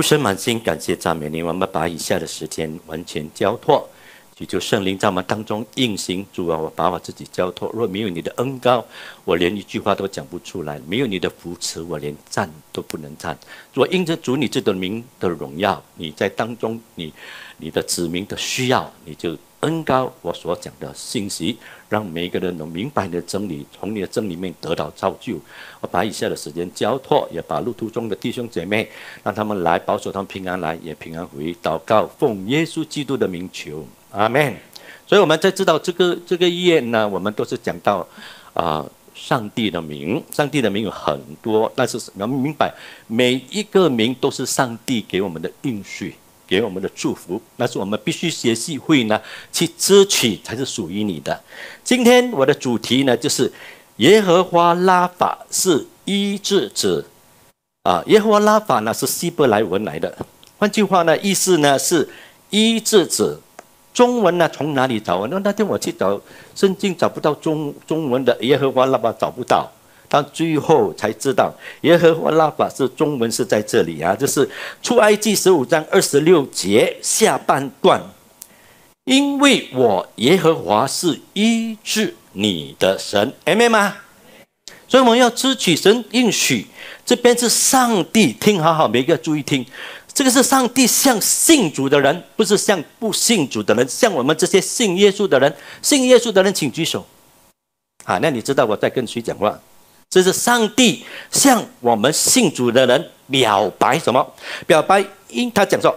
不生满心感谢赞美你，我们把以下的时间完全交托，祈求圣灵在我们当中运行。主啊，我把我自己交托。若没有你的恩高，我连一句话都讲不出来；没有你的扶持，我连站都不能站。若因着主你这个名的荣耀，你在当中，你你的子民的需要，你就。恩高我所讲的信息，让每一个人能明白你的真理，从你的真理面得到造就。我把以下的时间交托，也把路途中的弟兄姐妹，让他们来保守他们平安来，也平安回。祷告，奉耶稣基督的名求，阿门。所以，我们在知道这个这个页呢，我们都是讲到啊，上帝的名，上帝的名有很多，但是我们明白每一个名都是上帝给我们的应许。给我们的祝福，那是我们必须学习会呢去支取，才是属于你的。今天我的主题呢，就是耶和华拉法是医治者啊。耶和华拉法呢是希伯来文来的，换句话呢，意思呢是医治者。中文呢从哪里找？那那天我去找圣经，找不到中中文的耶和华拉法，找不到。到最后才知道，耶和华拉法是中文是在这里啊，就是出埃及十五章二十六节下半段，因为我耶和华是医治你的神，明白吗？所以我们要支取神应许，这边是上帝，听好好，每个注意听，这个是上帝向信主的人，不是向不信主的人，像我们这些信耶稣的人，信耶稣的人请举手，啊，那你知道我在跟谁讲话？这是上帝向我们信主的人表白什么？表白，因他讲说：“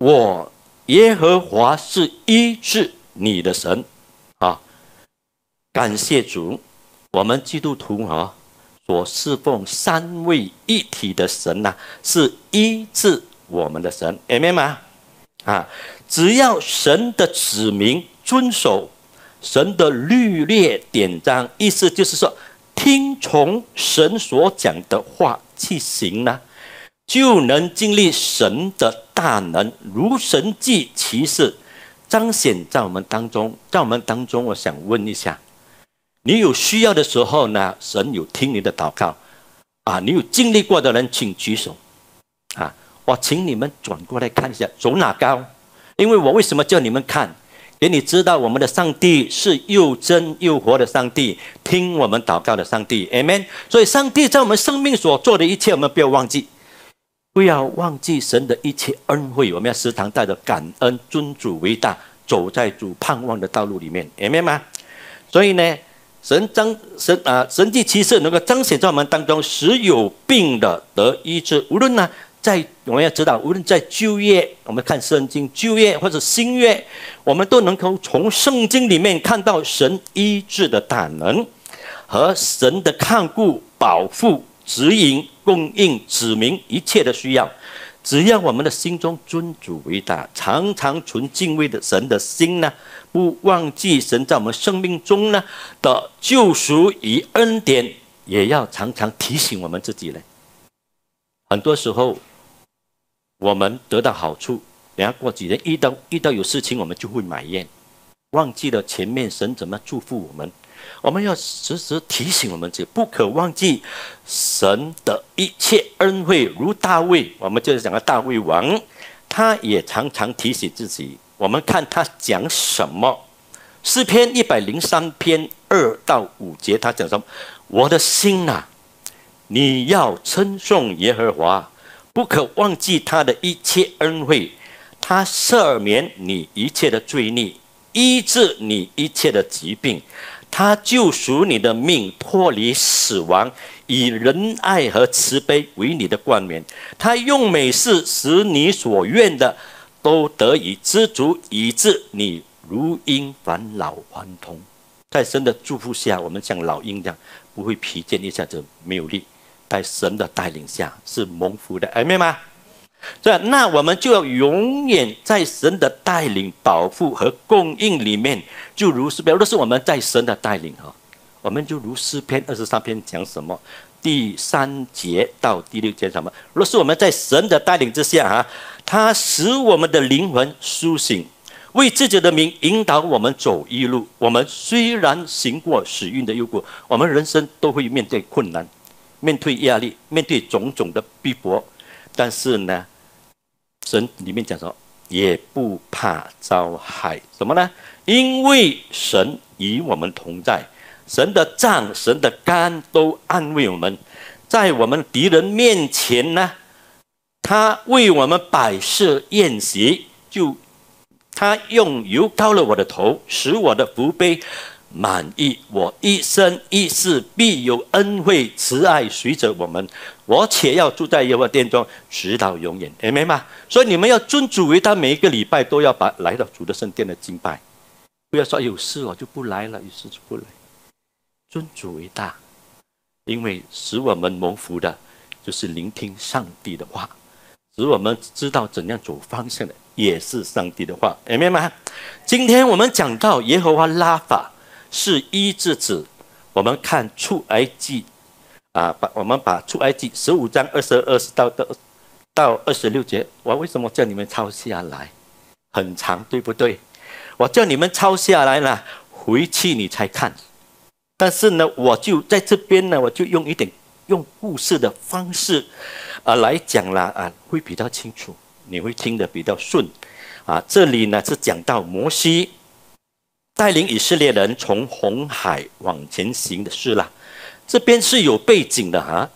我耶和华是医治你的神。”啊，感谢主，我们基督徒啊，所侍奉三位一体的神呐，是医治我们的神，明白吗？啊，只要神的子民遵守神的律列典章，意思就是说。听从神所讲的话去行呢，就能经历神的大能，如神迹奇事彰显在我们当中。在我们当中，我想问一下，你有需要的时候呢？神有听你的祷告啊？你有经历过的人，请举手啊！我请你们转过来看一下，走哪高？因为我为什么叫你们看？给你知道，我们的上帝是又真又活的上帝，听我们祷告的上帝，Amen。所以，上帝在我们生命所做的一切，我们不要忘记，不要忘记神的一切恩惠。我们要时常带着感恩，尊主为大，走在主盼望的道路里面，Amen 吗？所以呢，神彰神啊，神迹奇事能够彰显在我们当中，使有病的得医治。无论呢。在我们要知道，无论在旧约，我们看圣经旧约或者新约，我们都能够从圣经里面看到神医治的大能和神的看顾、保护、指引、供应、指明一切的需要。只要我们的心中尊主为大，常常存敬畏的神的心呢，不忘记神在我们生命中呢的救赎与恩典，也要常常提醒我们自己呢。很多时候。我们得到好处，然后过几天遇到遇到有事情，我们就会埋怨，忘记了前面神怎么祝福我们。我们要时时提醒我们自己，不可忘记神的一切恩惠。如大卫，我们就是讲个大卫王，他也常常提醒自己。我们看他讲什么？诗篇一百零三篇二到五节，他讲什么？我的心呐，你要称颂耶和华。不可忘记他的一切恩惠，他赦免你一切的罪孽，医治你一切的疾病，他救赎你的命，脱离死亡，以仁爱和慈悲为你的冠冕。他用美事使你所愿的都得以知足，以致你如鹰返老还童。在神的祝福下，我们像老鹰一样，不会疲倦，一下子没有力。在神的带领下是蒙福的，哎明白吗？这那我们就要永远在神的带领、保护和供应里面，就如是，比如是我们在神的带领哈，我们就如诗篇二十三篇讲什么，第三节到第六节什么？若是我们在神的带领之下哈，他使我们的灵魂苏醒，为自己的名引导我们走一路。我们虽然行过死运的幽谷，我们人生都会面对困难。面对压力，面对种种的逼迫，但是呢，神里面讲说，也不怕遭害，什么呢？因为神与我们同在，神的杖、神的肝都安慰我们，在我们敌人面前呢，他为我们摆设宴席，就他用油膏了我的头，使我的福杯。满意，我一生一世必有恩惠慈爱随着我们，我且要住在耶和华殿中，直到永远。明白吗？所以你们要尊主为大，每一个礼拜都要把来到主的圣殿的敬拜，不要说有事我就不来了，有事就不来。尊主为大，因为使我们蒙福的，就是聆听上帝的话，使我们知道怎样走方向的，也是上帝的话。明白吗？今天我们讲到耶和华拉法。是一字子，我们看出埃及啊，把我们把出埃及十五章二十二十到到到二十六节，我为什么叫你们抄下来？很长，对不对？我叫你们抄下来了，回去你才看。但是呢，我就在这边呢，我就用一点用故事的方式啊来讲了啊，会比较清楚，你会听得比较顺啊。这里呢是讲到摩西。带领以色列人从红海往前行的事啦，这边是有背景的哈。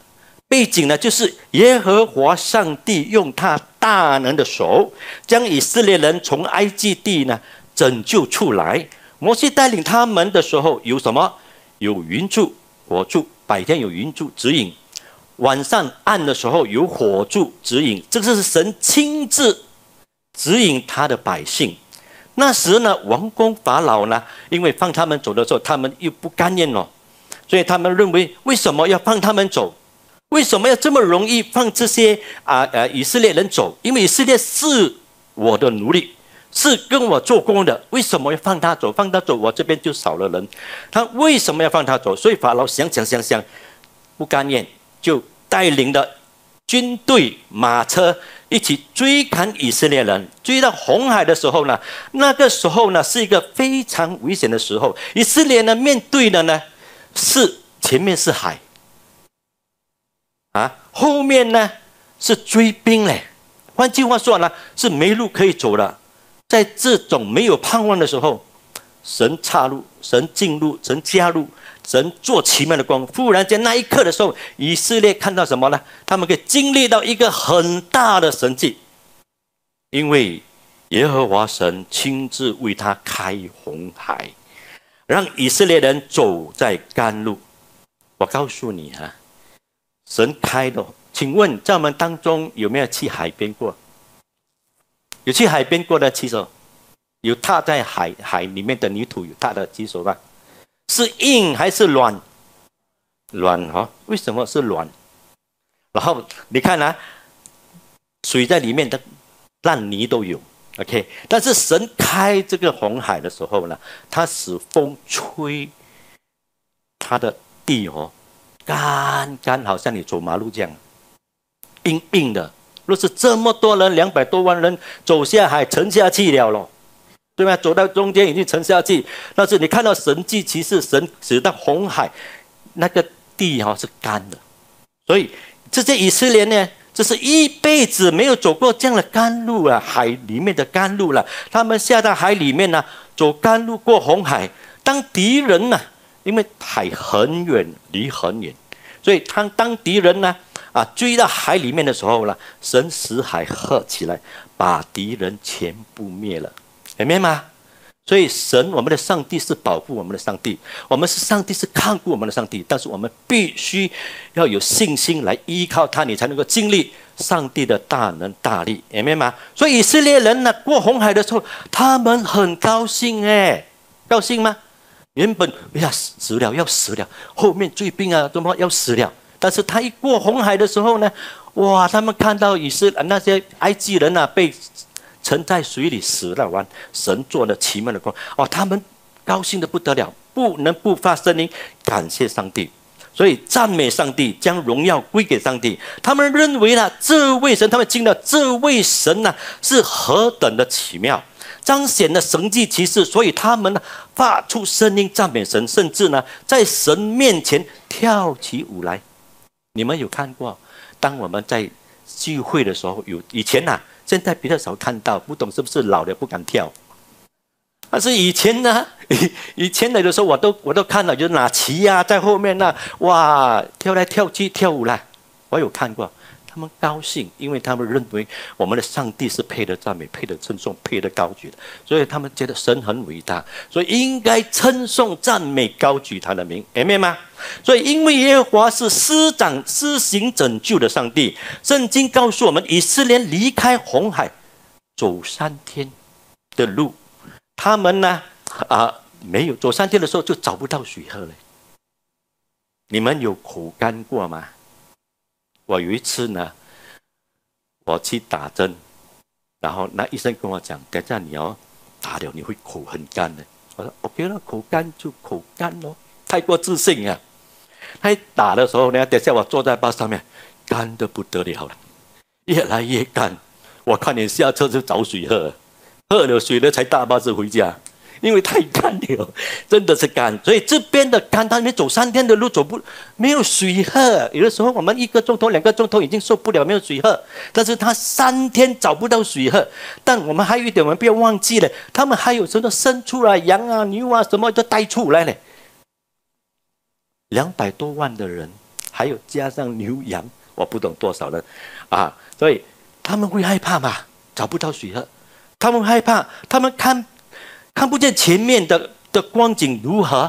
背景呢，就是耶和华上帝用他大能的手，将以色列人从埃及地呢拯救出来。摩西带领他们的时候，有什么？有云柱、火柱，白天有云柱指引，晚上暗的时候有火柱指引。这个是神亲自指引他的百姓。那时呢，王公法老呢，因为放他们走的时候，他们又不甘愿哦，所以他们认为，为什么要放他们走？为什么要这么容易放这些啊呃以色列人走？因为以色列是我的奴隶，是跟我做工的，为什么要放他走？放他走，我这边就少了人。他为什么要放他走？所以法老想想想想，不甘愿，就带领的军队马车。一起追赶以色列人，追到红海的时候呢，那个时候呢是一个非常危险的时候。以色列呢面对的呢是前面是海，啊，后面呢是追兵嘞。换句话说呢，是没路可以走了。在这种没有盼望的时候，神插入，神进入，神加入。神做奇妙的光，忽然间那一刻的时候，以色列看到什么呢？他们可以经历到一个很大的神迹，因为耶和华神亲自为他开红海，让以色列人走在甘露。我告诉你啊，神开的，请问在我们当中有没有去海边过？有去海边过的举手，有踏在海海里面的泥土有踏的举手吧？是硬还是软？软哈？为什么是软？然后你看啊，水在里面的烂泥都有，OK。但是神开这个红海的时候呢，他使风吹，他的地哦干干，好像你走马路这样，硬硬的。若是这么多人，两百多万人走下海沉下去了咯。对吗？走到中间已经沉下去，但是你看到神迹其实神使到红海那个地哈是干的，所以这些以色列呢，这是一辈子没有走过这样的甘露啊，海里面的甘露了。他们下到海里面呢，走甘露过红海，当敌人呢，因为海很远，离很远，所以他当敌人呢啊追到海里面的时候呢，神使海喝起来，把敌人全部灭了。明白吗？所以神，我们的上帝是保护我们的上帝，我们是上帝是看顾我们的上帝，但是我们必须要有信心来依靠他，你才能够经历上帝的大能大力，明白吗？所以以色列人呢，过红海的时候，他们很高兴哎，高兴吗？原本哎呀死了要死了，后面追兵啊，怎么要死了？但是他一过红海的时候呢，哇，他们看到以色列那些埃及人啊被。沉在水里死了完，神做了奇妙的光哦，他们高兴的不得了，不能不发声音感谢上帝，所以赞美上帝，将荣耀归给上帝。他们认为呢，这位神，他们听到这位神呢是何等的奇妙，彰显了神迹奇事，所以他们呢发出声音赞美神，甚至呢在神面前跳起舞来。你们有看过？当我们在聚会的时候，有以前呐。现在比较少看到，不懂是不是老了不敢跳？但是以前呢，以前来的时候，我都我都看到，就拿旗呀，在后面那哇跳来跳去跳舞啦，我有看过。他们高兴，因为他们认为我们的上帝是配得赞美、配得称颂、配得高举的，所以他们觉得神很伟大，所以应该称颂、赞美、高举他的名，明白吗？所以，因为耶和华是施展、施行拯救的上帝，圣经告诉我们，以色列离开红海，走三天的路，他们呢啊没有走三天的时候就找不到水喝了。你们有口干过吗？我有一次呢，我去打针，然后那医生跟我讲：“等下你要打了，你会口很干的。”我说：“OK 了，口干就口干咯。”太过自信啊！他一打的时候呢，等下我坐在巴上面，干的不得了了，越来越干。我看你下车就找水喝，喝了水了才大巴车回家。因为太干了，真的是干，所以这边的干，他们走三天的路走不没有水喝。有的时候我们一个钟头、两个钟头已经受不了，没有水喝。但是他三天找不到水喝。但我们还有一点，我们不要忘记了，他们还有什么牲畜啊、羊啊、牛啊，什么都带出来了。两百多万的人，还有加上牛羊，我不懂多少人啊。所以他们会害怕嘛？找不到水喝，他们害怕，他们看。看不见前面的的光景如何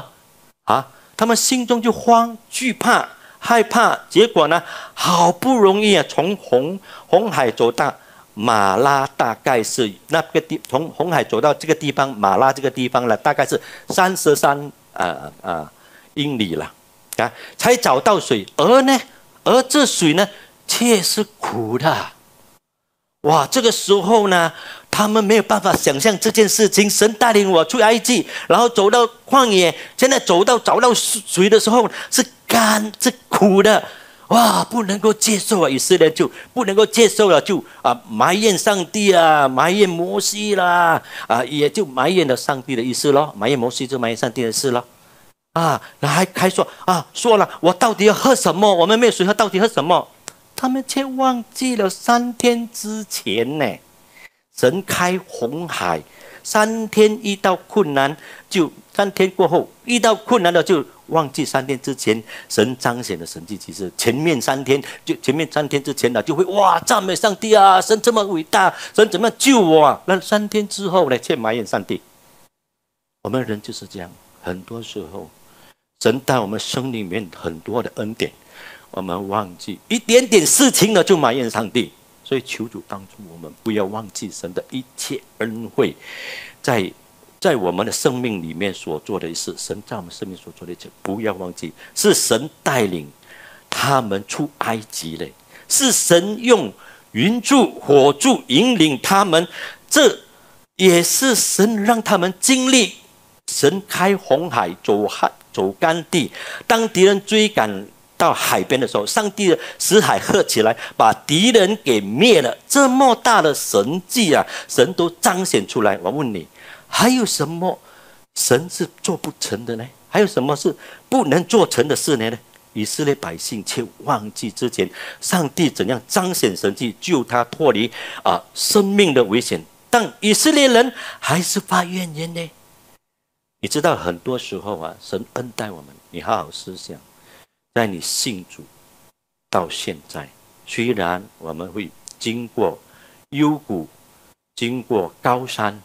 啊？他们心中就慌、惧怕、害怕。结果呢，好不容易啊，从红红海走到马拉，大概是那个地，从红海走到这个地方，马拉这个地方了，大概是三十三啊啊英里了啊，才找到水。而呢，而这水呢，却是苦的。哇，这个时候呢？他们没有办法想象这件事情。神带领我出埃及，然后走到旷野，现在走到找到水的时候是干是苦的，哇，不能够接受啊！以色列就不能够接受了，就啊埋怨上帝啊，埋怨摩西啦，啊，也就埋怨了上帝的意思咯，埋怨摩西就埋怨上帝的事咯，啊，那还还说啊，说了我到底要喝什么？我们没有水喝，到底喝什么？他们却忘记了三天之前呢。神开红海，三天遇到困难，就三天过后遇到困难了，就忘记三天之前神彰显的神迹。其实前面三天就前面三天之前呢，就会哇赞美上帝啊，神这么伟大，神怎么样救我？啊？那三天之后呢，却埋怨上帝。我们人就是这样，很多时候神带我们生里面很多的恩典，我们忘记一点点事情呢，就埋怨上帝。所以求主帮助我们，不要忘记神的一切恩惠，在在我们的生命里面所做的事，神在我们生命所做的一切，不要忘记是神带领他们出埃及嘞，是神用云柱火柱引领他们，这也是神让他们经历神开红海走海走干地，当敌人追赶。到海边的时候，上帝的死海喝起来，把敌人给灭了。这么大的神迹啊，神都彰显出来。我问你，还有什么神是做不成的呢？还有什么是不能做成的事呢？以色列百姓却忘记之前上帝怎样彰显神迹，救他脱离啊生命的危险。但以色列人还是发怨言呢？你知道，很多时候啊，神恩待我们，你好好思想。在你信主到现在，虽然我们会经过幽谷、经过高山、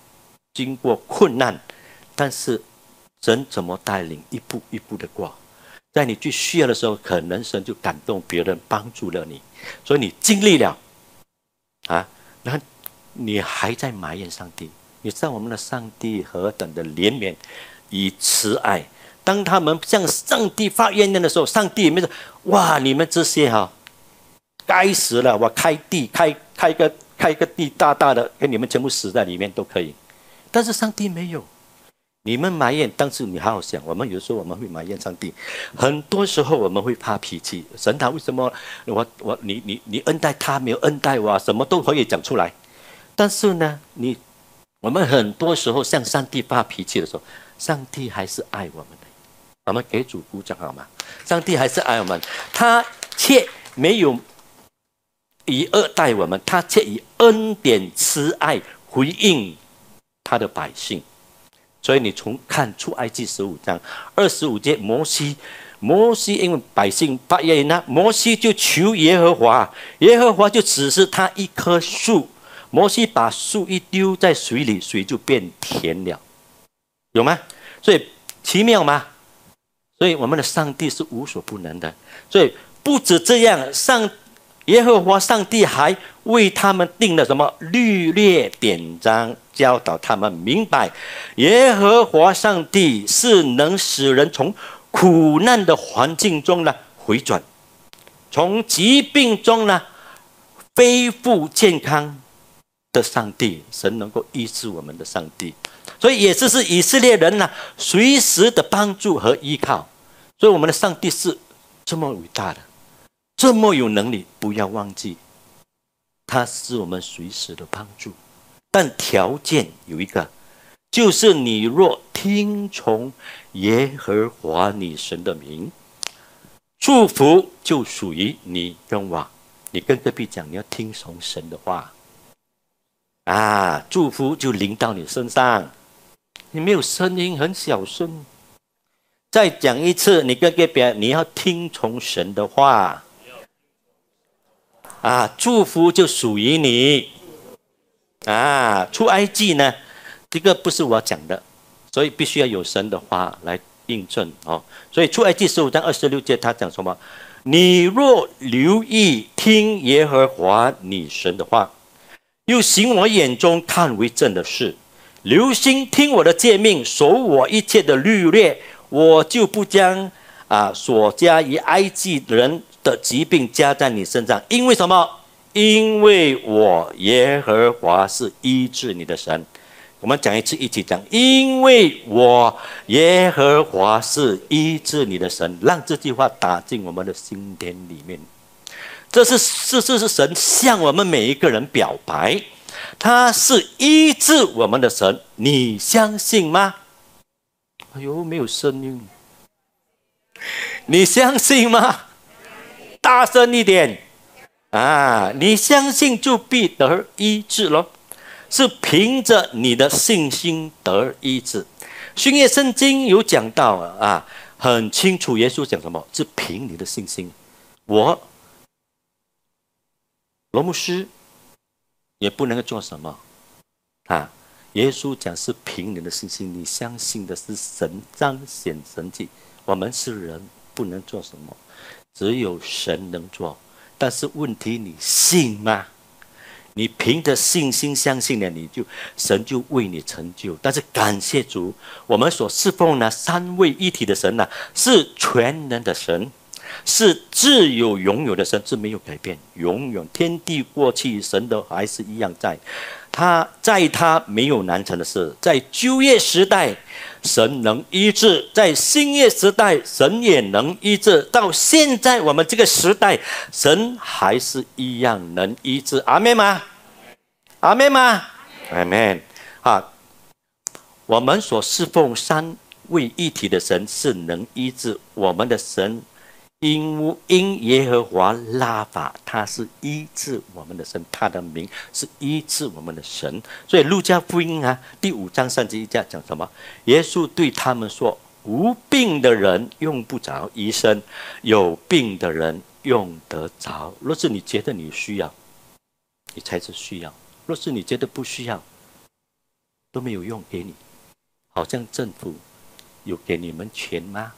经过困难，但是神怎么带领，一步一步的过，在你最需要的时候，可能神就感动别人，帮助了你，所以你经历了啊，那你还在埋怨上帝？你知道我们的上帝何等的怜悯与慈爱？当他们向上帝发怨念的时候，上帝也没说：“哇，你们这些哈，该死了！我开地开开个开个地大大的，给你们全部死在里面都可以。”但是上帝没有。你们埋怨，但是你好好想，我们有时候我们会埋怨上帝，很多时候我们会发脾气。神他为什么我我你你你恩待他没有恩待我？什么都可以讲出来。但是呢，你我们很多时候向上帝发脾气的时候，上帝还是爱我们的。我们给主鼓掌好吗？上帝还是爱我们，他却没有以恶待我们，他却以恩典慈爱回应他的百姓。所以你从看出埃及十五章二十五节，摩西，摩西因为百姓发言呢，摩西就求耶和华，耶和华就指示他一棵树，摩西把树一丢在水里，水就变甜了，有吗？所以奇妙吗？所以我们的上帝是无所不能的。所以不止这样，上耶和华上帝还为他们定了什么律列典章，教导他们明白，耶和华上帝是能使人从苦难的环境中呢回转，从疾病中呢恢复健康的上帝，神能够医治我们的上帝。所以也就是以色列人呢，随时的帮助和依靠。所以我们的上帝是这么伟大的，这么有能力。不要忘记，他是我们随时的帮助。但条件有一个，就是你若听从耶和华你神的名，祝福就属于你跟我。你跟隔壁讲，你要听从神的话，啊，祝福就临到你身上。你没有声音，很小声。再讲一次，你跟给别人，你要听从神的话。啊，祝福就属于你。啊，出埃及呢，这个不是我讲的，所以必须要有神的话来印证哦。所以出埃及十五章二十六节，他讲什么？你若留意听耶和华你神的话，又行我眼中看为正的事。留心听我的诫命，守我一切的律例，我就不将啊所加于埃及人的疾病加在你身上。因为什么？因为我耶和华是医治你的神。我们讲一次，一起讲。因为我耶和华是医治你的神，让这句话打进我们的心田里面。这是这这是神向我们每一个人表白。他是医治我们的神，你相信吗？哎呦，没有声音。你相信吗？大声一点啊！你相信就必得医治了，是凭着你的信心得医治。新约圣经有讲到啊，很清楚，耶稣讲什么？是凭你的信心。我罗牧师。也不能够做什么，啊！耶稣讲是凭你的信心，你相信的是神彰显神迹。我们是人，不能做什么，只有神能做。但是问题，你信吗？你凭着信心相信了，你就神就为你成就。但是感谢主，我们所侍奉呢，三位一体的神呢，是全能的神。是自有永有的神，是没有改变，永远天地过去，神都还是一样在。他在他没有难成的事，在旧业时代，神能医治；在新业时代，神也能医治。到现在我们这个时代，神还是一样能医治。阿门吗？阿门吗？阿门。啊，我们所侍奉三位一体的神是能医治我们的神。因因耶和华拉法，他是医治我们的神，他的名是医治我们的神。所以路加福音啊，第五章三十一节讲什么？耶稣对他们说：“无病的人用不着医生，有病的人用得着。若是你觉得你需要，你才是需要；若是你觉得不需要，都没有用给你。好像政府有给你们钱吗？”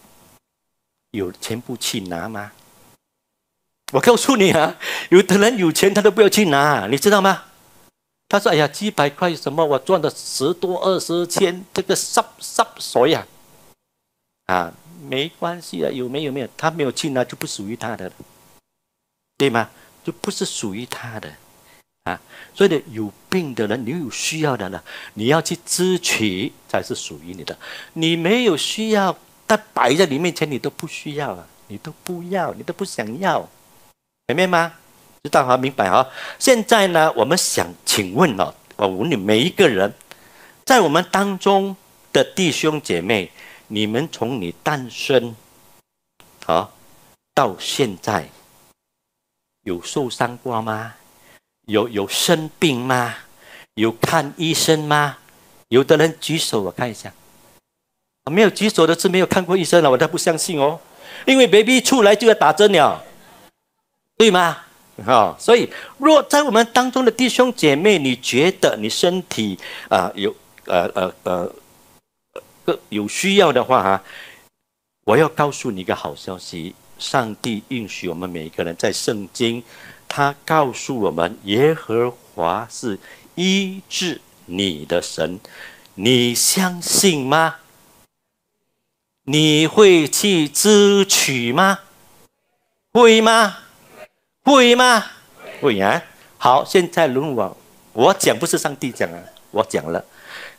有全部去拿吗？我告诉你啊，有的人有钱他都不要去拿，你知道吗？他说：“哎呀，几百块什么，我赚了十多二十千，这个什什谁呀？啊，没关系啊，有没有没有？他没有去拿就不属于他的，对吗？就不是属于他的啊。所以呢，有病的人，你有需要的呢，你要去支取才是属于你的。你没有需要。他摆在你面前，你都不需要啊，你都不要，你都不想要，明白吗？知道哈，明白哈。现在呢，我们想请问哦，我问你每一个人，在我们当中的弟兄姐妹，你们从你诞生，好到现在，有受伤过吗？有有生病吗？有看医生吗？有的人举手，我看一下。没有举手的是没有看过医生了，我都不相信哦。因为 baby 出来就要打针了，对吗？哈，所以若在我们当中的弟兄姐妹，你觉得你身体啊有呃呃呃呃有需要的话哈，我要告诉你一个好消息：上帝允许我们每一个人在圣经，他告诉我们，耶和华是医治你的神，你相信吗？你会去支取吗？会吗？会吗？会啊！好，现在轮我，我讲不是上帝讲啊，我讲了。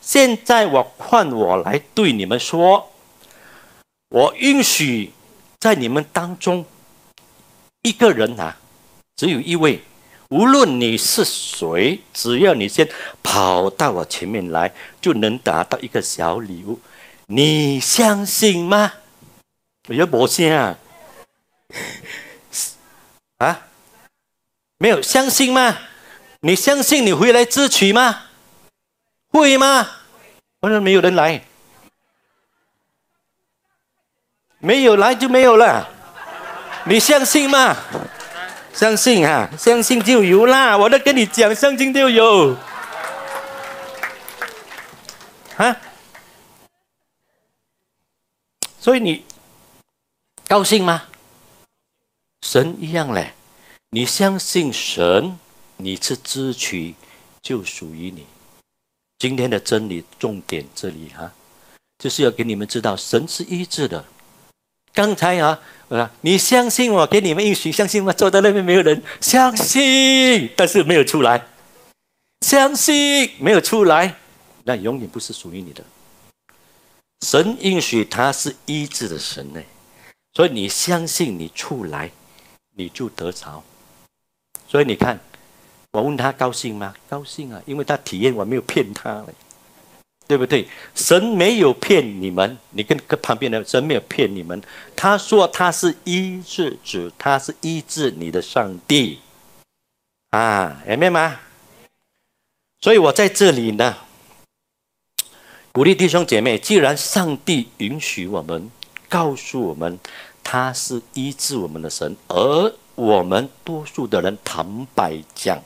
现在我换我来对你们说，我允许在你们当中一个人啊，只有一位，无论你是谁，只要你先跑到我前面来，就能达到一个小礼物。你相信吗？我要不信啊！啊，没有相信吗？你相信你回来支取吗？会吗？我说没有人来，没有来就没有了。你相信吗？相信啊，相信就有啦！我都跟你讲，相信就有。啊？所以你高兴吗？神一样嘞，你相信神，你是支取就属于你。今天的真理重点这里哈，就是要给你们知道，神是一致的。刚才啊，啊，你相信我给你们应许，相信吗？坐在那边没有人相信，但是没有出来，相信没有出来，那永远不是属于你的。神允许他是医治的神呢，所以你相信你出来，你就得着。所以你看，我问他高兴吗？高兴啊，因为他体验我没有骗他了，对不对？神没有骗你们，你跟跟旁边的神没有骗你们。他说他是医治主，他是医治你的上帝啊，明白吗？所以我在这里呢。鼓励弟兄姐妹，既然上帝允许我们，告诉我们他是医治我们的神，而我们多数的人坦白讲，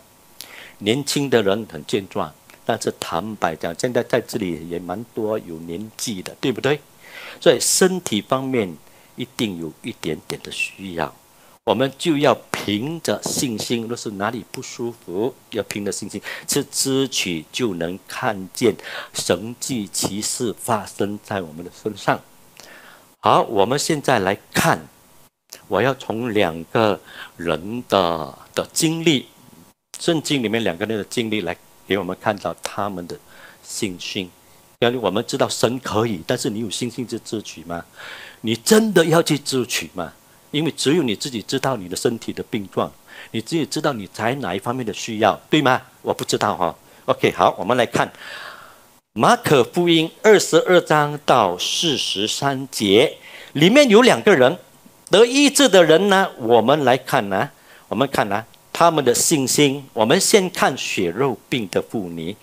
年轻的人很健壮，但是坦白讲，现在在这里也蛮多有年纪的，对不对？所以身体方面一定有一点点的需要。我们就要凭着信心，若是哪里不舒服，要凭着信心去支取，就能看见神迹奇事发生在我们的身上。好，我们现在来看，我要从两个人的的经历，圣经里面两个人的经历来给我们看到他们的信心。要我们知道神可以，但是你有信心去支取吗？你真的要去支取吗？因为只有你自己知道你的身体的病状，你自己知道你在哪一方面的需要，对吗？我不知道哈。OK，好，我们来看马可福音二十二章到四十三节，里面有两个人得医治的人呢。我们来看呢，我们看呢他们的信心。我们先看血肉病的妇女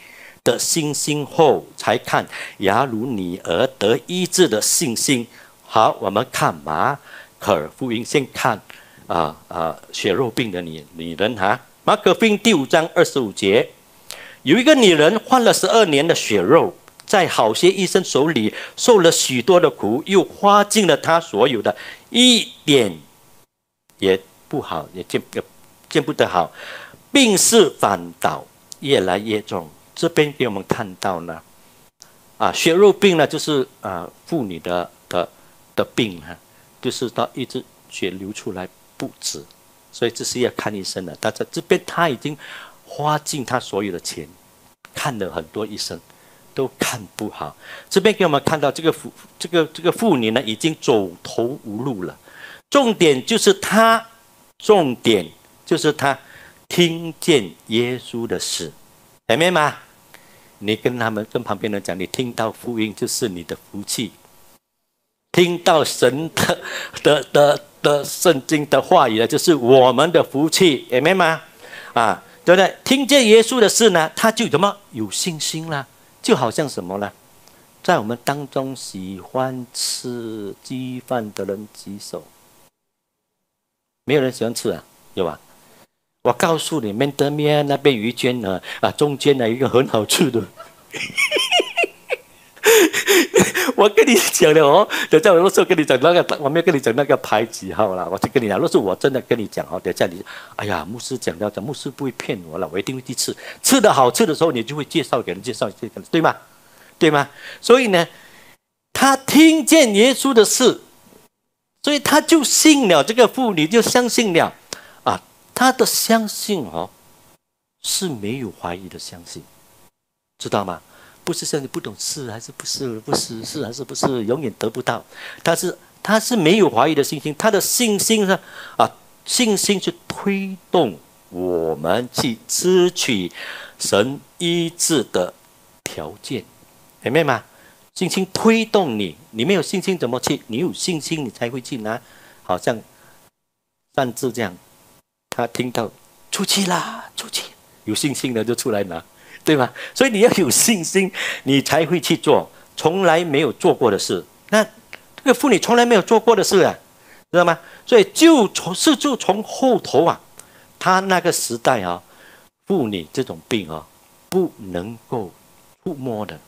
的信心，后才看雅鲁女儿得医治的信心。好，我们看马。可福音先看啊啊血肉病的女女人哈，马可福音第五章二十五节，有一个女人患了十二年的血肉，在好些医生手里受了许多的苦，又花尽了她所有的，一点也不好，也见也见不得好，病势反倒越来越重。这边给我们看到呢，啊血肉病呢就是啊妇女的的的病哈。就是到一直血流出来不止，所以这是要看医生的。但在这边他已经花尽他所有的钱，看了很多医生，都看不好。这边给我们看到这个妇这个这个妇女呢，已经走投无路了。重点就是他，重点就是他听见耶稣的事，明白吗？你跟他们跟旁边人讲，你听到福音就是你的福气。听到神的的的的圣经的话语呢，就是我们的福气，明白吗？啊，对不对？听见耶稣的事呢，他就怎么有信心了？就好像什么呢？在我们当中喜欢吃鸡饭的人举手，没有人喜欢吃啊，有吧？我告诉你，面德面那边鱼圈呢，啊，中间呢一个很好吃的。我跟你讲了哦，等下我若是跟你讲那个，我没有跟你讲那个牌子好了，我就跟你讲，若是我真的跟你讲哦，等下你，哎呀，牧师讲到讲，牧师不会骗我了，我一定会去吃，吃的好吃的时候，你就会介绍给人，介绍这个，对吗？对吗？所以呢，他听见耶稣的事，所以他就信了，这个妇女就相信了，啊，他的相信哦，是没有怀疑的相信，知道吗？不是说你不懂事还是不是，不是是还是不是，永远得不到。他是他是没有怀疑的信心，他的信心呢？啊，信心去推动我们去支取神医治的条件，明白吗？信心推动你，你没有信心怎么去？你有信心你才会去拿。好像上次这样，他听到出去啦，出去，有信心的就出来拿。对吧？所以你要有信心，你才会去做从来没有做过的事。那这个妇女从来没有做过的事啊，知道吗？所以就从是就从后头啊，他那个时代啊，妇女这种病啊，不能够触摸的，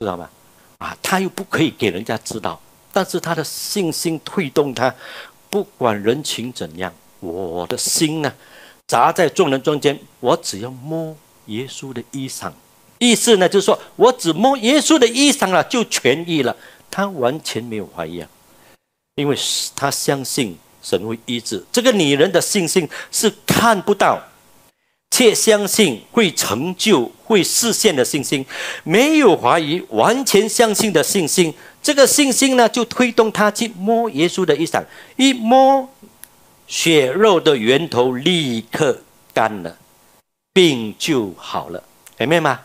知道吗？啊，他又不可以给人家知道，但是他的信心推动他，不管人情怎样，我的心呢，砸在众人中间，我只要摸。耶稣的衣裳，意思呢，就是说我只摸耶稣的衣裳了，就痊愈了。他完全没有怀疑啊，因为他相信神会医治。这个女人的信心是看不到，却相信会成就、会实现的信心，没有怀疑，完全相信的信心。这个信心呢，就推动他去摸耶稣的衣裳，一摸，血肉的源头立刻干了。病就好了，明白吗？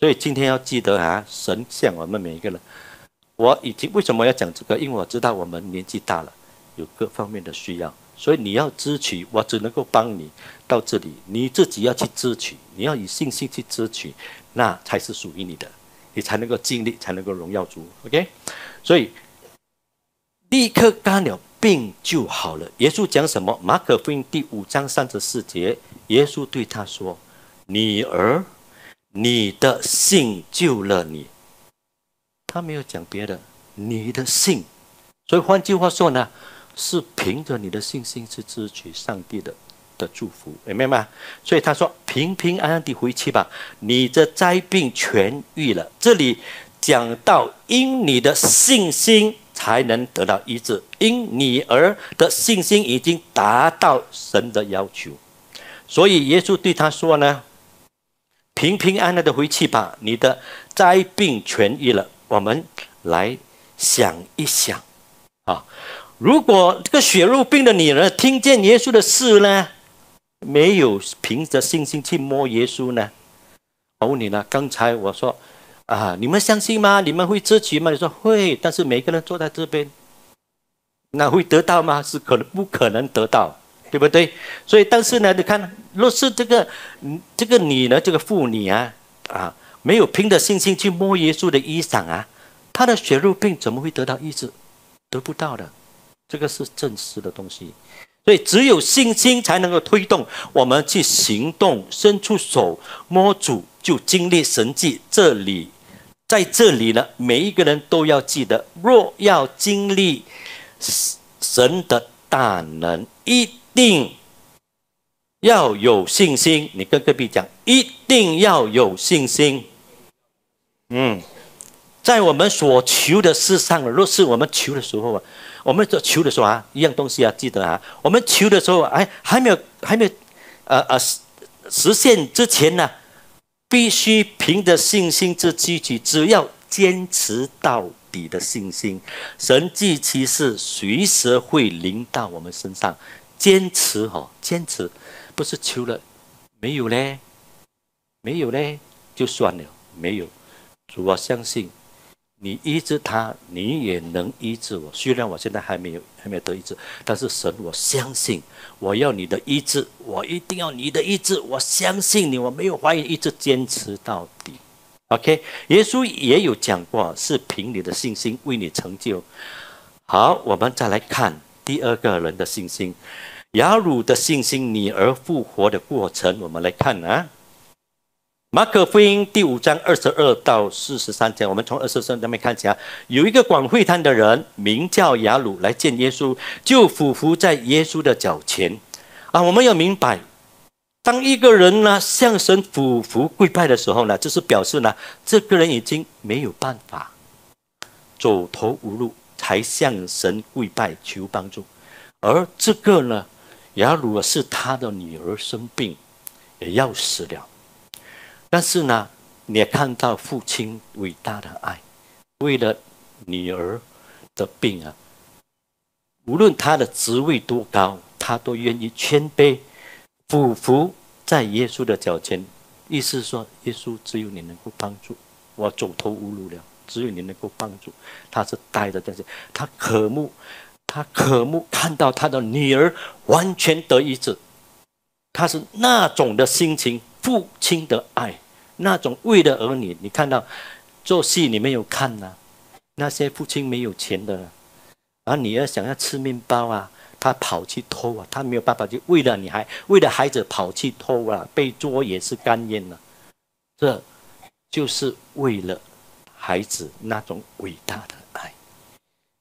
所以今天要记得啊，神像我们每一个人。我已经为什么要讲这个？因为我知道我们年纪大了，有各方面的需要，所以你要支取，我只能够帮你到这里，你自己要去支取，你要以信心去支取，那才是属于你的，你才能够尽力，才能够荣耀主。OK，所以立刻干了。病就好了。耶稣讲什么？马可福音第五章三十四节，耶稣对他说：“女儿，你的信救了你。”他没有讲别的，你的信。所以换句话说呢，是凭着你的信心去支取上帝的的祝福，明白吗？所以他说：“平平安安地回去吧，你的灾病痊愈了。”这里讲到因你的信心。才能得到医治，因女儿的信心已经达到神的要求，所以耶稣对他说呢：“平平安安的回去吧，你的灾病痊愈了。”我们来想一想啊，如果这个血肉病的女人听见耶稣的事呢，没有凭着信心去摸耶稣呢？我问你呢，刚才我说。啊！你们相信吗？你们会支取吗？你说会，但是每个人坐在这边，那会得到吗？是可能不可能得到，对不对？所以，但是呢，你看，若是这个，这个女呢，这个妇女啊，啊，没有凭着信心去摸耶稣的衣裳啊，她的血肉病怎么会得到医治？得不到的，这个是真实的东西。所以，只有信心才能够推动我们去行动，伸出手摸主。就经历神迹，这里，在这里呢，每一个人都要记得，若要经历神的大能，一定要有信心。你跟隔壁讲，一定要有信心。嗯，在我们所求的事上，若是我们求的时候啊，我们在求的时候啊，一样东西啊，记得啊，我们求的时候，哎，还没有，还没有，呃呃，实现之前呢。必须凭着信心之积极，只要坚持到底的信心，神迹奇事随时会临到我们身上。坚持哦，坚持，不是求了没有嘞，没有嘞，就算了，没有。主，我相信你医治他，你也能医治我。虽然我现在还没有还没有得医治，但是神，我相信，我要你的意志，我一定要你的意志。我相信你，我没有怀疑，一直坚持到底。OK，耶稣也有讲过，是凭你的信心为你成就。好，我们再来看第二个人的信心，雅鲁的信心，女儿复活的过程，我们来看啊。马可福音第五章二十二到四十三节，我们从二十三那边看起啊，有一个广会摊的人名叫雅鲁，来见耶稣，就俯伏在耶稣的脚前。啊，我们要明白，当一个人呢向神俯伏跪拜的时候呢，就是表示呢，这个人已经没有办法，走投无路，才向神跪拜求帮助。而这个呢，雅鲁是他的女儿生病，也要死了。但是呢，你也看到父亲伟大的爱，为了女儿的病啊，无论他的职位多高，他都愿意谦卑俯伏在耶稣的脚前。意思说，耶稣只有你能够帮助我走投无路了，只有你能够帮助。他是带着这些，他渴慕，他渴慕看到他的女儿完全得医治，他是那种的心情，父亲的爱。那种为了儿女，你看到做戏你没有看呐？那些父亲没有钱的，而女儿想要吃面包啊，他跑去偷啊，他没有办法，就为了女孩，为了孩子跑去偷啊，被捉也是甘愿了。这就是为了孩子那种伟大的爱，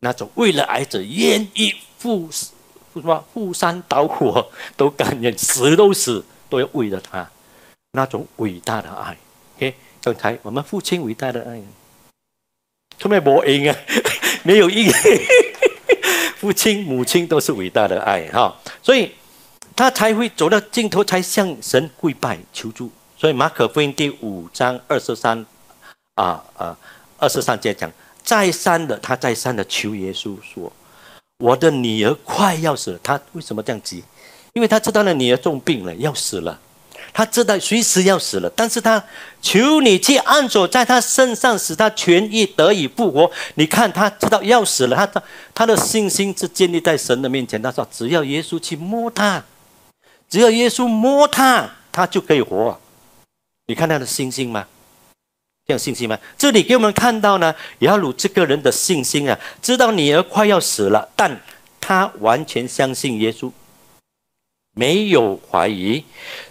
那种为了孩子愿意赴什么赴山蹈火都甘愿，死都死都要为了他。那种伟大的爱，OK，刚才我们父亲伟大的爱，他们没赢啊，没有赢，父亲母亲都是伟大的爱哈，所以他才会走到尽头，才向神跪拜求助。所以马可福音第五章二十三啊啊二十三节讲，再三的他再三的求耶稣说：“我的女儿快要死了。”他为什么这样急？因为他知道了女儿重病了，要死了。他知道随时要死了，但是他求你去按手在他身上，使他痊愈得以复活。你看，他知道要死了，他的他的信心是建立在神的面前。他说：“只要耶稣去摸他，只要耶稣摸他，他就可以活。”你看他的信心吗？这样信心吗？这里给我们看到呢，雅鲁这个人的信心啊，知道女儿快要死了，但他完全相信耶稣。没有怀疑，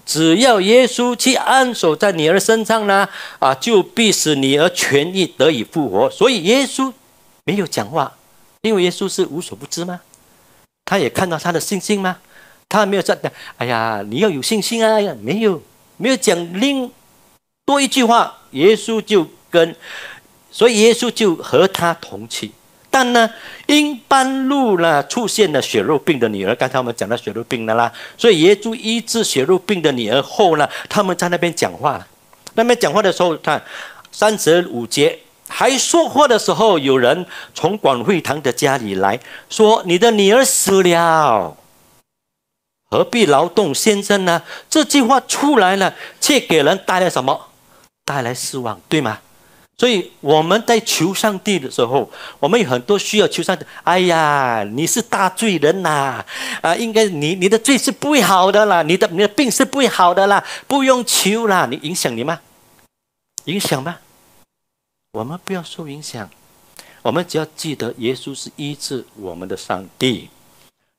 只要耶稣去按手在女儿身上呢，啊，就必使女儿痊愈得以复活。所以耶稣没有讲话，因为耶稣是无所不知吗？他也看到他的信心吗？他没有说，哎呀，你要有信心啊！没有，没有讲另多一句话，耶稣就跟，所以耶稣就和他同去。但呢，因半路呢出现了血肉病的女儿，刚才我们讲到血肉病的啦，所以耶稣医治血肉病的女儿后呢，他们在那边讲话，那边讲话的时候，看三十五节还说话的时候，有人从广会堂的家里来说：“你的女儿死了，何必劳动先生呢？”这句话出来了，却给人带来什么？带来失望，对吗？所以我们在求上帝的时候，我们有很多需要求上帝。哎呀，你是大罪人呐！啊，应该你你的罪是不会好的啦，你的你的病是不会好的啦，不用求啦。你影响你吗？影响吗？我们不要受影响，我们只要记得耶稣是医治我们的上帝，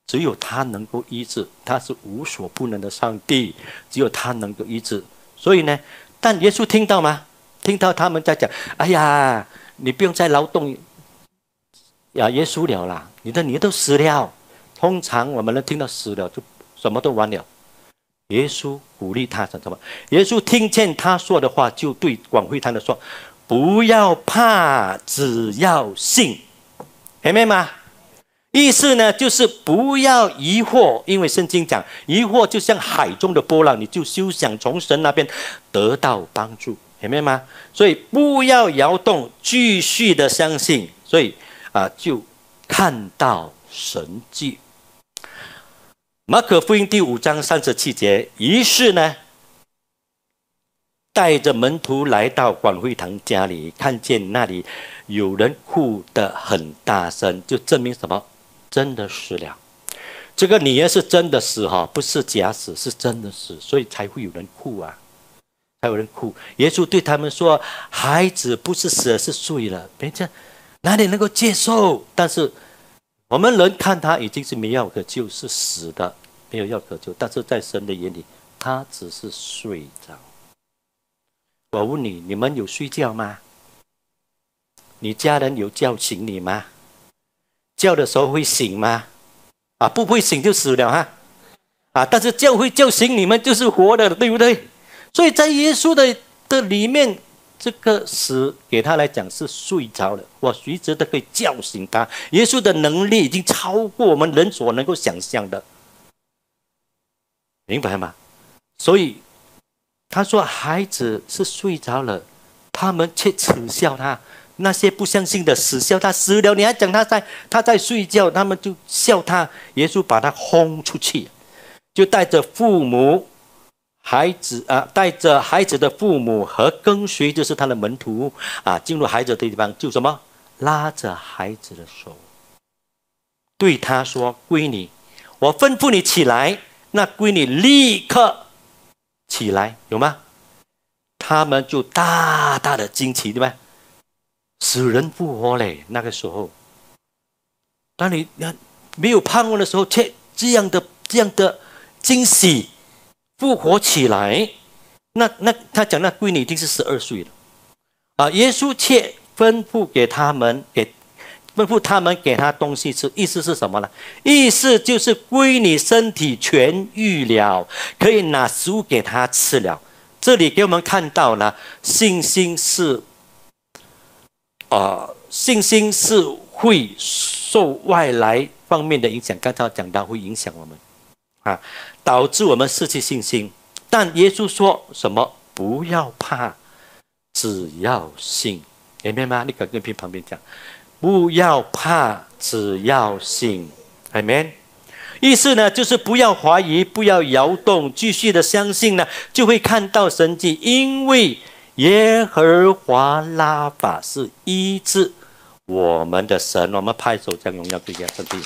只有他能够医治，他是无所不能的上帝，只有他能够医治。所以呢，但耶稣听到吗？听到他们在讲：“哎呀，你不用再劳动，呀，耶稣了啦，你的女都死了。通常我们能听到死了，就什么都完了。耶稣鼓励他什么？耶稣听见他说的话，就对广会堂的说：不要怕，只要信。明白吗？意思呢，就是不要疑惑，因为圣经讲，疑惑就像海中的波浪，你就休想从神那边得到帮助。”前面吗？所以不要摇动，继续的相信。所以啊，就看到神迹。马可福音第五章三十七节，于是呢，带着门徒来到管会堂家里，看见那里有人哭得很大声，就证明什么？真的死了。这个女儿是真的死哈，不是假死，是真的死，所以才会有人哭啊，还有人哭。耶稣对他们说：“孩子不是死了，是睡了。”别这哪里能够接受？但是我们人看他已经是没药可救，是死的，没有药可救。但是在神的眼里，他只是睡着。我问你：你们有睡觉吗？你家人有叫醒你吗？叫的时候会醒吗？啊，不会醒就死了哈，啊！但是叫会叫醒你们就是活的，对不对？所以在耶稣的的里面，这个死给他来讲是睡着了，我随时都可以叫醒他。耶稣的能力已经超过我们人所能够想象的，明白吗？所以他说孩子是睡着了，他们却耻笑他。那些不相信的死笑他死了，你还讲他在他在睡觉，他们就笑他。耶稣把他轰出去，就带着父母、孩子啊，带着孩子的父母和跟随，就是他的门徒啊，进入孩子的地方，就什么拉着孩子的手，对他说：“闺女，我吩咐你起来。”那闺女立刻起来，有吗？他们就大大的惊奇，对吧？死人复活嘞！那个时候，当你没有盼望的时候，却这样的这样的惊喜复活起来，那那他讲那闺女已经是十二岁了啊！耶稣却吩咐给他们，给吩咐他们给他东西吃，意思是什么呢？意思就是闺女身体痊愈了，可以拿食物给他吃了。这里给我们看到了信心是。啊，信心是会受外来方面的影响。刚才讲到会影响我们，啊，导致我们失去信心。但耶稣说什么？不要怕，只要信，明白吗？你敢跟旁边讲，不要怕，只要信，amen。意思呢，就是不要怀疑，不要摇动，继续的相信呢，就会看到神迹，因为。耶和华拉法是医治我们的神，我们拍手将荣耀归给上帝。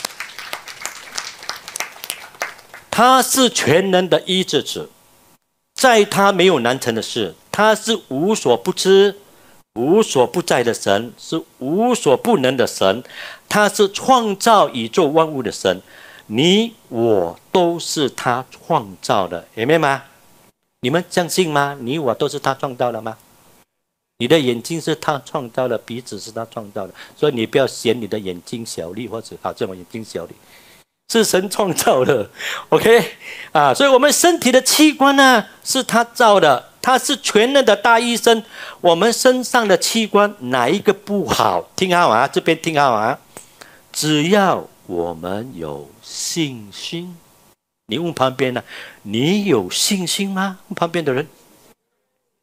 他是全能的医治者，在他没有难成的事，他是无所不知、无所不在的神，是无所不能的神，他是创造宇宙万物的神，你我都是他创造的，明白吗？你们相信吗？你我都是他创造的吗？你的眼睛是他创造的，鼻子是他创造的，所以你不要嫌你的眼睛小粒或者好这种眼睛小粒，是神创造的。OK 啊，所以我们身体的器官呢是他造的，他是全能的大医生。我们身上的器官哪一个不好？听好啊，这边听好啊，只要我们有信心。你问旁边呢？你有信心吗？旁边的人，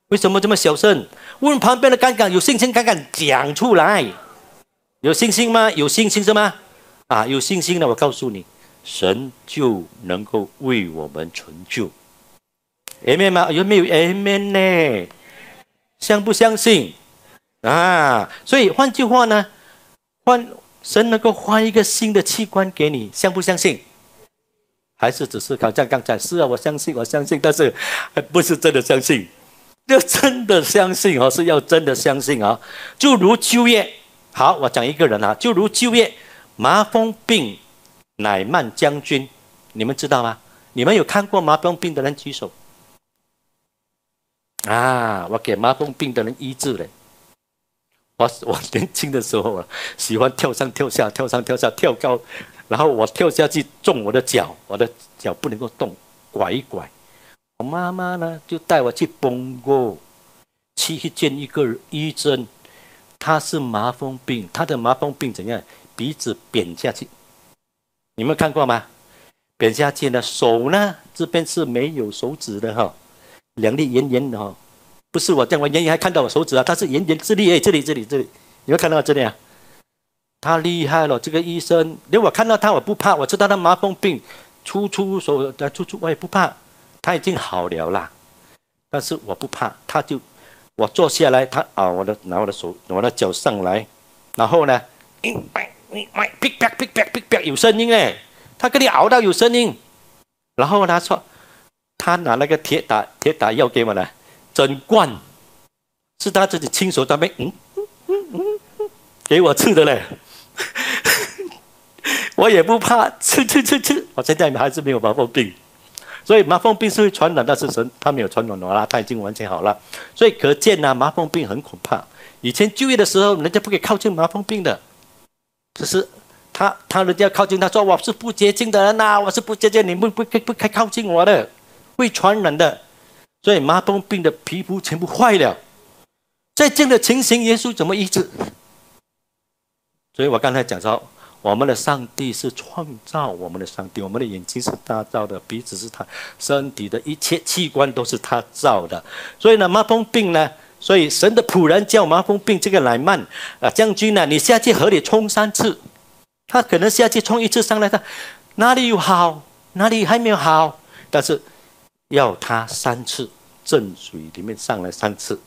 为什么这么小声？问旁边的敢敢有信心，敢敢讲出来，有信心吗？有信心是吗？啊，有信心的，我告诉你，神就能够为我们成就。Amen 吗？有没有 Amen 呢？相不相信？啊，所以换句话呢，换神能够换一个新的器官给你，相不相信？还是只是好像刚才是啊，我相信，我相信，但是还不是真的相信，要真的相信哦，是要真的相信啊。就如就业，好，我讲一个人啊，就如就业，麻风病乃曼将军，你们知道吗？你们有看过麻风病的人举手啊？我给麻风病的人医治了。我我年轻的时候啊，喜欢跳上跳下，跳上跳下，跳高。然后我跳下去中我的脚，我的脚不能够动，拐一拐。我妈妈呢就带我去崩过，去见一个医生，他是麻风病，他的麻风病怎样？鼻子扁下去，你们看过吗？扁下去呢，手呢这边是没有手指的哈，两粒圆圆的哈，不是我这样，我远远还看到我手指啊，它是圆圆这里哎，这里这里这里，你们看到这里啊？他厉害了，这个医生，连我看到他我不怕，我知道他麻风病，出出手的出出我也不怕，他已经好了啦。但是我不怕，他就我坐下来，他啊，我的拿我的手，我的脚上来，然后呢，你买，big bag big bag big bag 有声音哎，他跟你熬到有声音，然后他说，他拿那个铁打铁打药给我呢，整罐，是他自己亲手准备，嗯嗯嗯嗯，给我吃的嘞。我也不怕，吃吃吃吃。我现在还是没有麻风病，所以麻风病是会传染，但是神他没有传染我啦，他已经完全好了。所以可见呐，麻风病很可怕。以前就业的时候，人家不给靠近麻风病的，只是他他人家靠近，他说我是不洁净的人呐，我是不洁净，你不不可不该靠近我的，会传染的。所以麻风病的皮肤全部坏了，在这样的情形，耶稣怎么医治？所以我刚才讲说。我们的上帝是创造我们的上帝，我们的眼睛是他造的，鼻子是他，身体的一切器官都是他造的。所以呢，麻风病呢，所以神的仆人叫麻风病这个乃曼啊将军呢，你下去河里冲三次，他可能下去冲一次上来，他哪里有好，哪里还没有好，但是要他三次正水里面上来三次，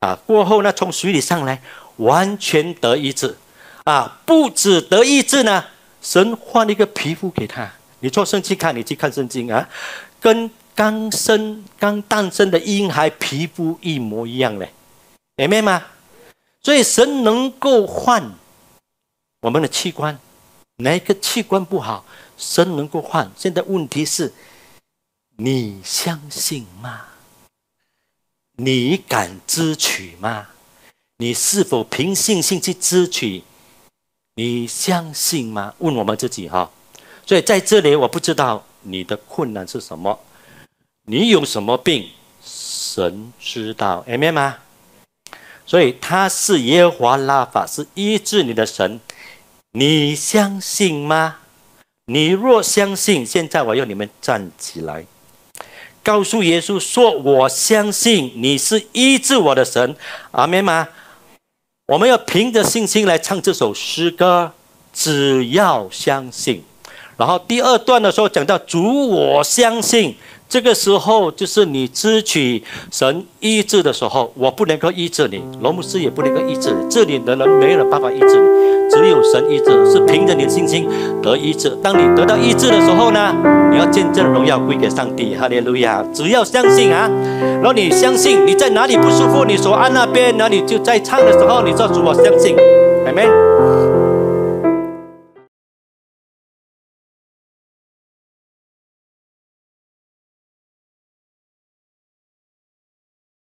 啊，过后呢，从水里上来完全得医治。啊，不止得医治呢，神换了一个皮肤给他。你做圣经看，你去看圣经啊，跟刚生、刚诞生的婴孩皮肤一模一样嘞，明白吗？所以神能够换我们的器官，哪一个器官不好，神能够换。现在问题是，你相信吗？你敢支取吗？你是否凭信心去支取？你相信吗？问我们自己哈。所以在这里，我不知道你的困难是什么，你有什么病，神知道，明白吗？所以他是耶和华拉法，是医治你的神。你相信吗？你若相信，现在我要你们站起来，告诉耶稣说：“我相信你是医治我的神。”阿门吗？我们要凭着信心来唱这首诗歌，只要相信。然后第二段的时候讲到主，我相信。这个时候就是你支取神医治的时候，我不能够医治你，罗姆斯也不能够医治你，这里的人没有办法医治你，只有神医治，是凭着你的信心得医治。当你得到医治的时候呢，你要见证荣耀归给上帝，哈利路亚！只要相信啊，然后你相信你在哪里不舒服，你手按那边，那你就在唱的时候，你说主我相信，阿门。